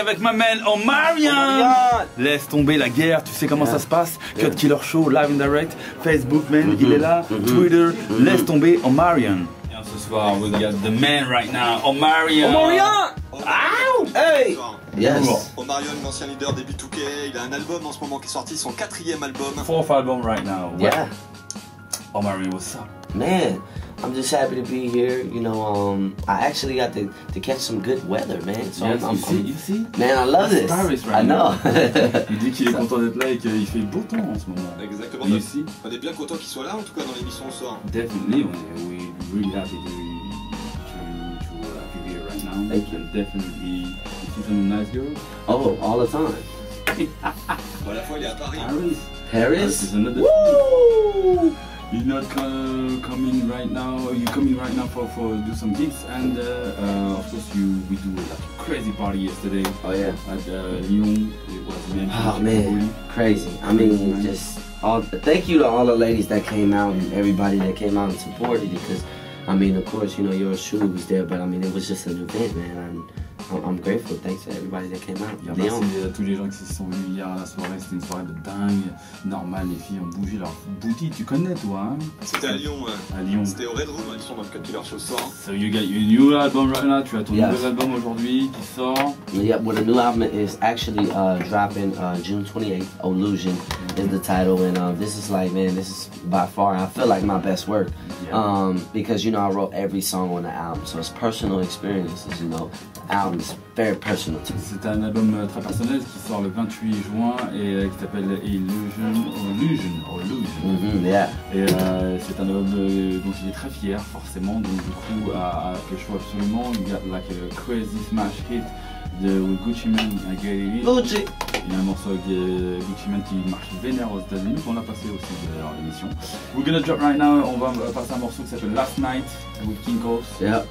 avec ma man Omarion. Omarion. Laisse tomber la guerre, tu sais comment Yeah. ça se passe? Yeah. Cut Killer Show, live and direct, Facebook, man, il Mhm. est là, Mhm. Twitter, Mhm. laisse tomber Omarion. Et ce soir, we got the man right now, Omarion. Omarion Hey Yes. Omarion, l'ancien leader des B2K, il a un album en ce moment qui est sorti, son quatrième album. Fourth album right now. Yeah. Omarion, what's up? Man, I'm just happy to be here. You know, um, I actually got to, to catch some good weather, man. So Yes, I'm, you I'm, see, I'm- you see? man, I love That's this. Paris right I know. Il dit qu'il est content d'être là et qu'il fait beau temps en ce moment. Exactement. You see? On est bien content qu'il soit là, en tout cas dans l'émission ce soir. Definitely, we we really happy to to to uh, to be here right now. Thank you. And definitely, you see some nice girls. oh, all the time. Bon, à la fois il est à Paris. Paris? Paris? is another. Woo! You're not co- coming right now. You coming right now for for do some gigs and uh, uh, of course you we do like a crazy party yesterday Oh yeah. at uh, Lyon. It was man. Oh man, crazy. I mean, just all. Thank you to all the ladies that came out and everybody that came out and supported it. Because, I mean, of course, you know, your shoe was there, but I mean, it was just an event, man. I'm, I'm, I'm grateful. Thanks to everybody that came out. Bien, Léon. merci à tous les gens qui sont venus hier à la soirée, c'était une soirée de dingue. Normal, les filles ont bougé leur boutique, tu connais toi hein C'était à Lyon, ouais. À Lyon. C'était au Red Room, ils sont dans le Cut Killer Show ce soir. So you got your new album right now, tu as ton Yes. nouvel album aujourd'hui qui sort. Yeah, well, the new album is actually uh, dropping uh, June 28th. Ollusion is the title, and uh, this is like, man, this is by far, I feel like my best work. Yeah. Um, because you know, I wrote every song on the album, so it's personal experiences. You know, album is very personal to me. C'est un album très personnel qui sort le 28 juin et euh, qui s'appelle Illusion, Illusion, Illusion. hmm yeah. Et euh, c'est un album euh, dont il est très fier forcément, donc du coup à, à quelque chose absolument, il y a like a crazy smash hit de with Gucci Mane à Gary Vee. Gucci. Il y a un morceau avec Gucci Mane qui marche vénère aux États-Unis, qu'on a passé aussi d'ailleurs à l'émission. We're gonna drop right now, on va passer un morceau qui s'appelle Last Night with Kinkos. Yep.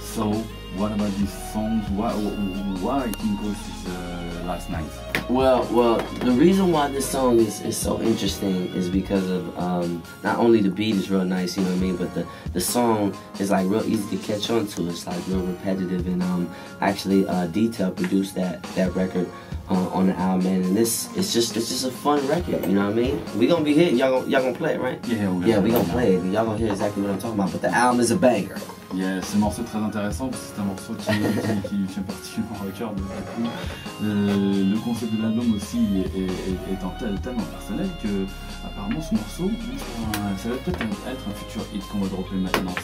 So, what about these songs? Why, why is uh, Last Night? Well, well, the reason why this song is, is so interesting is because of um, not only the beat is real nice, you know what I mean, but the, the song is like real easy to catch on to. It's like real repetitive, and um, actually, uh, Detail produced that that record uh, on the album, man. And this it's just it's just a fun record, you know what I mean? We gonna be hitting y'all gonna y'all gonna play it, right? Yeah, we're Yeah, we gonna play it. Y'all gonna hear exactly what I'm talking about. But the album is a banger. Yeah, ce morceau est très intéressant parce que c'est un morceau qui, qui, qui tient particulièrement au cœur. Du euh, le concept de l'album aussi est, est, est- est en tel, tellement personnel que apparemment ce morceau, euh, ça va peut-être être un futur hit qu'on va dropper maintenant.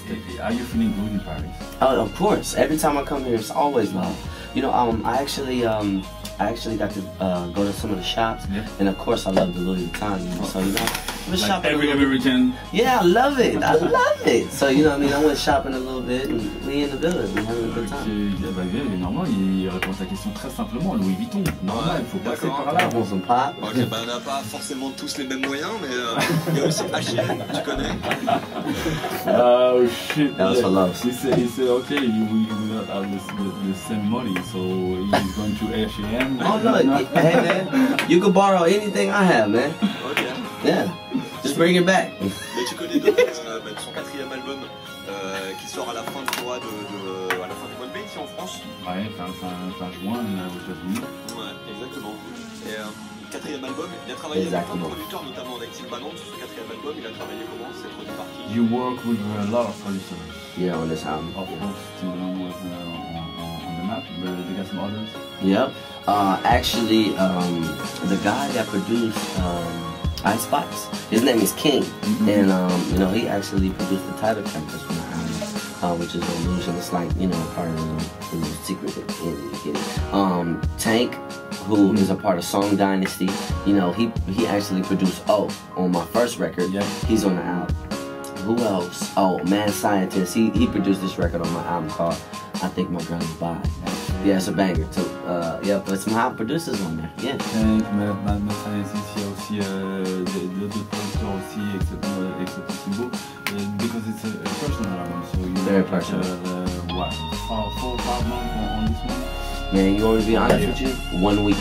Are You Feeling Good in Paris? Oh, of course. Every time I come here, it's always love. You know, um, I actually, um, I actually got to uh, go to some of the shops, Yeah. and of course, I love the Louis Vuitton. You know, so you know, I was Like shopping. every American. yeah, I love it. I love it. So you know, what I mean, I went shopping a little bit, and we in the building, we having a good time. bah, bien, normal, il répond à ta question très simplement. Louis Vuitton, normal, il faut passer par là. Ok, bah on n'a pas forcément tous les mêmes moyens, mais euh, il y a aussi H&M, tu connais. Oh shit. That was for love. He said, he said okay, you, we, we don't have the, same money, so he's going to H&M. Oh no, hey man, you can borrow anything I have, man. Ok. Yeah, just bring it back. Mais tu connais donc euh, bah, son quatrième album euh, qui sort à la fin du mois de, de- à la fin du mois de mai ici en France. Ouais, fin, fin, fin juin euh, aux États-Unis. Ouais, exactement. Et euh, quatrième album, il a travaillé avec plein de producteurs, notamment avec Timbaland sur ce quatrième album. Il a travaillé comment C'est produit par qui You work with a lot of producers. Yeah, on this album. Of course, Timbaland was uh, on, on, on the map, but they got some others. Yep. Uh, actually, um, the guy that produced um, Ice Spice, his name is King, Mhm. and um, you know he actually produced the title track that's from the album, uh, which is Ollusion. It's like you know part of the, the secret that you get it. Um, Tank, who is a part of Song Dynasty, you know he he actually produced O on my first record. Yeah. He's on the album. Who else? Oh, Mad Scientist. He he produced this record on my album called I Think My Girl Is Bi. Yeah, it's a banger too. Uh, yeah, but some hot producers on there. Yeah. Mad Mad Mad Scientist, il y a aussi euh, des- d'autres producteurs aussi, excepté, excepté Timbo. Uh, because it's a, a personal album, so you Very personal. Uh, what, four, four five months on, on this one? Man, you want to be honest with you? One week.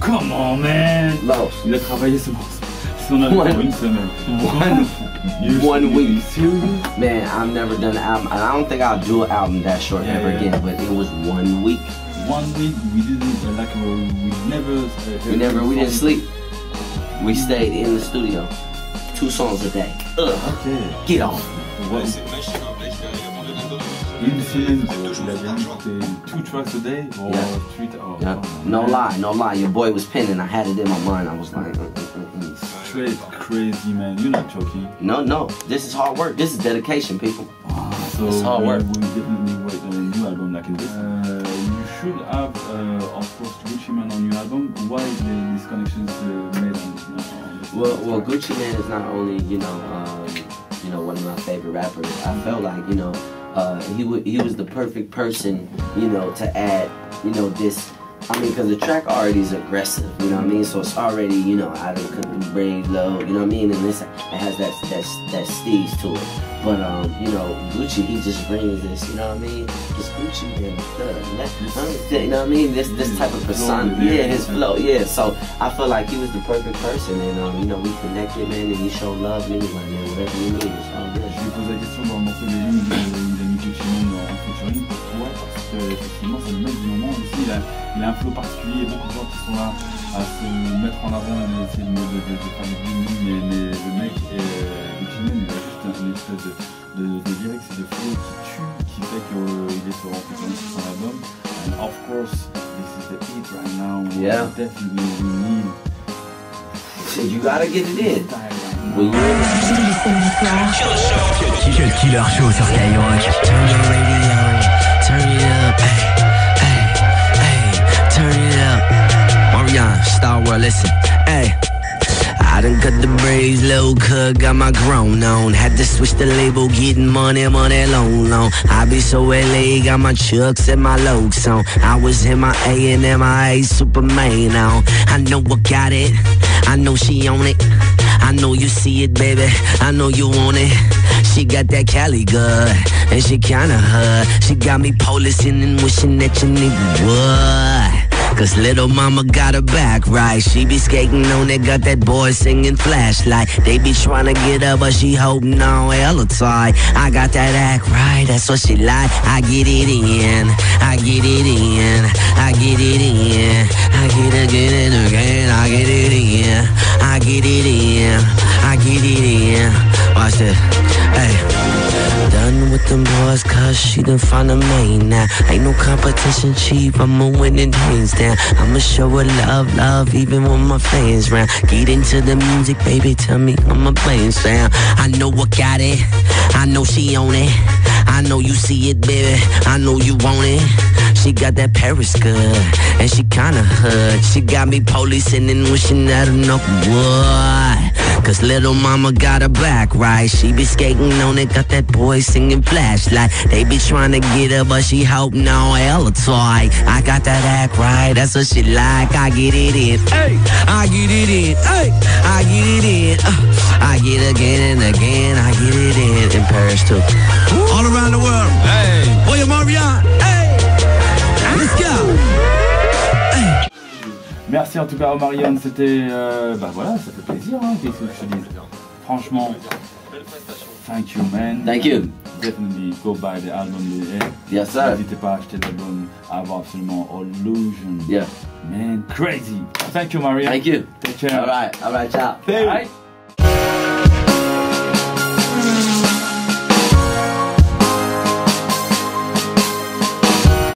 Come on, man! Los. Il a travaillé ce morceau. One- pour une semaine. One, You- one week. Man, I've never done an album. and I don't think I'll do an album that short Yeah, ever yeah. again. But it was one week. one week we didn't uh, like uh, we never uh, We never, we didn't sleep. We stayed in the studio. Two songs a day. Ugh, Ok. get off. Ouais, un album. Une semaine, il avait mis c'était two tracks a day or Yeah. three. Oh, Yeah. oh, No man. lie, no lie. Your boy was penning. I had it in my mind. I was like, mm, mm, mm, mm. Straight crazy man. You're not joking. no, no. This is hard work. This is dedication, people. Ah, so It's hard we, work. we definitely wait a new album like this. Uh, you should have, uh, of course, Gucci Mane on your album. Why the, these connections uh, made on, on this? Well, well, Gucci Mane is not only you know, um, you know, one of my favorite rappers. I felt like you know, uh, he would he was the perfect person, you know, to add, you know, this. I mean, because the track already is aggressive, you know what I mean. So it's already, you know, I done braid low, you know what I mean. And this it has that that that steez to it. But um, you know, Gucci, he just brings this, you know what I mean. It's Gucci and the, you know what I mean. This this type of persona, yeah, his flow, yeah. So I feel like he was the perfect person, and um, you know, we connected, man, and he showed love, and he like, man, whatever you need, pose la question dans morceau des lignes, il a mis Gucci Man en featuring. Pourquoi? Parce que effectivement c'est le mec du moment aussi. Il a, il a un flow particulier, beaucoup de gens qui sont là à se mettre en avant et essayer de, de, de, de faire des bling mais, mais le mec, euh, Gucci Man, il a juste un- une espèce de, de, de lyrics et de flow qui tue, qui fait qu'il est sur en featuring sur son album. And of course, this is the hit right now. Yeah. Definitely need You gotta get it in. When you T-shirt Killer Show sur Skyrock. Turn your radio, turn it up, hey, hey, hey, turn it up. Marion, Star Wars, listen, hey. I done cut the braids, low cut, got my grown on. Had to switch the label, getting money, money, long, long. I be so LA, got my chucks and my lokes on. I was in my A and MIA Superman on. I know I got it, I know she on it. I know you see it, baby. I know you want it. She got that Cali good, and she kinda hot. She got me policing and wishing that your nigga would. Cause little mama got her back right. She be skating on it, got that boy singing flashlight. They be trying to get her, but she holding on hella tight. I got that act right, that's what she like. I get it in, I get it in, I get it in, I get it again and again, I get it This, hey. Done with them boys, cause she done found a main now. Ain't no competition cheap, I'ma win it hands down. I'ma show her love, love, even when my fans round. Get into the music, baby, tell me I'm a playing sound. I know I got it, I know she on it. I know you see it, baby, I know you want it. She got that Paris good, and she kinda hood. She got me policing and wishing that enough would. Cause little mama got her back right. She be skating on it, got that boy singing flashlight. They be trying to get her, but she hope no hella toy. I got that act right, that's what she like. I get it in, hey, I get it in, hey, I get it in. Uh, I get again and again, I get it in in Paris too. Merci en tout cas Marion, c'était... euh, bah voilà, ça fait plaisir, hein, qu'est-ce que je te dis Franchement, thank you man. Thank you. Definitely go buy the album. Yes, sir. N'hésitez pas à acheter l'album, à avoir absolument Illusion. Yeah. Man, crazy. Thank you Marion. Thank you. Take care. All right, all right, y'all. Bye.